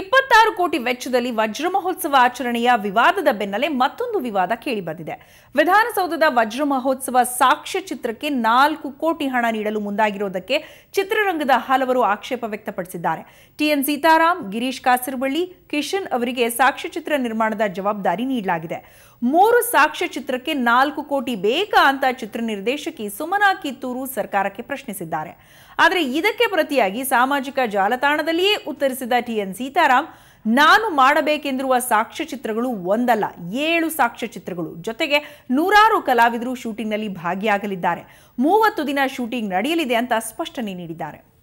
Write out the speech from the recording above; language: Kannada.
ഇപ്പൊ ಇಪ್ಪತ್ತಾರು ಕೋಟಿ ವೆಚ್ಚದಲ್ಲಿ ವಜ್ರ ಮಹೋತ್ಸವ ಆಚರಣೆಯ ವಿವಾದದ ಬೆನ್ನಲ್ಲೇ ಮತ್ತೊಂದು ವಿವಾದ ಕೇಳಿಬಂದಿದೆ. ವಿಧಾನಸೌಧದ ವಜ್ರ ಮಹೋತ್ಸವ ಸಾಕ್ಷ್ಯ ಚಿತ್ರಕ್ಕೆ ನಾಲ್ಕು ಕೋಟಿ ಹಣ ನೀಡಲು ಮುಂದಾಗಿರೋದಕ್ಕೆ ಚಿತ್ರರಂಗದ ಹಲವರು ಆಕ್ಷೇಪ ವ್ಯಕ್ತಪಡಿಸಿದ್ದಾರೆ. ಟಿಎನ್ ಸೀತಾರಾಮ್, ಗಿರೀಶ್ ಕಾಸರವಳ್ಳಿ ಕಿಶನ್ ಅವರಿಗೆ ಸಾಕ್ಷ್ಯಚಿತ್ರ ನಿರ್ಮಾಣದ ಜವಾಬ್ದಾರಿ ನೀಡಲಾಗಿದೆ. ಮೂರು ಸಾಕ್ಷ್ಯ ಚಿತ್ರಕ್ಕೆ ನಾಲ್ಕು ಕೋಟಿ ಬೇಕಾ ಅಂತ ಚಿತ್ರ ನಿರ್ದೇಶಕಿ ಸುಮನಾ ಕಿತ್ತೂರು ಸರ್ಕಾರಕ್ಕೆ ಪ್ರಶ್ನಿಸಿದ್ದಾರೆ. ಆದರೆ ಇದಕ್ಕೆ ಪ್ರತಿಯಾಗಿ ಸಾಮಾಜಿಕ ಜಾಲತಾಣದಲ್ಲಿಯೇ ಉತ್ತರಿಸಿದ ಟಿಎನ್ ಸೀತಾರಾಮ್ ನಾನು ಮಾಡಬೇಕೆಂದಿರುವ ಸಾಕ್ಷ್ಯಚಿತ್ರಗಳು ಒಂದಲ್ಲ, ಏಳು ಸಾಕ್ಷ್ಯಚಿತ್ರಗಳು ಜೊತೆಗೆ ನೂರಾರು ಕಲಾವಿದರು ಶೂಟಿಂಗ್ನಲ್ಲಿ ಭಾಗಿಯಾಗಲಿದ್ದಾರೆ. ಮೂವತ್ತು ದಿನ ಶೂಟಿಂಗ್ ನಡೆಯಲಿದೆ ಅಂತ ಸ್ಪಷ್ಟನೆ ನೀಡಿದ್ದಾರೆ.